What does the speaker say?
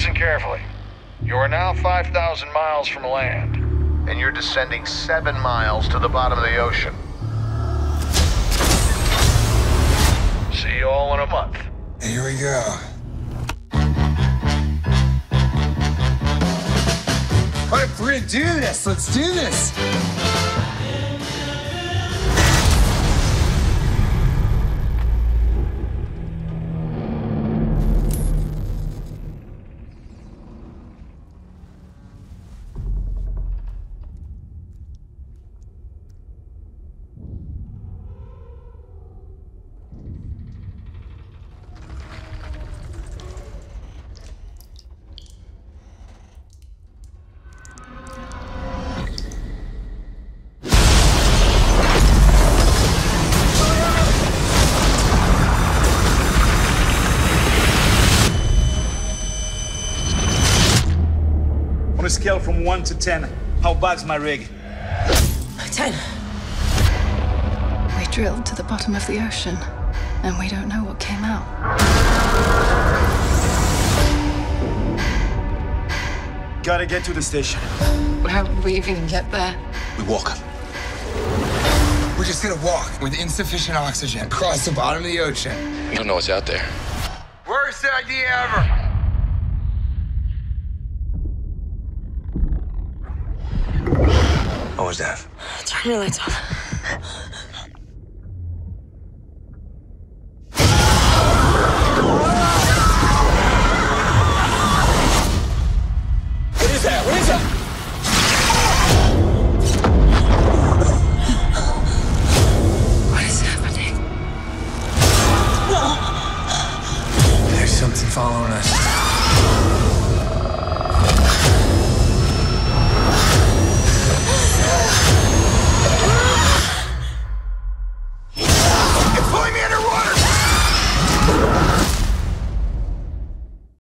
Listen carefully. You are now 5,000 miles from land, and you're descending 7 miles to the bottom of the ocean. See you all in a month. Here we go. All right, we're gonna do this. Let's do this. On a scale from 1 to 10, how bad's my rig? Ten. We drilled to the bottom of the ocean, and we don't know what came out. Gotta get to the station. How would we even get there? We walk. We're just gonna walk with insufficient oxygen across the bottom of the ocean. You don't know what's out there. Worst idea ever. Was that? Turn your lights off. What is that? What is that? What is happening? There's something following us.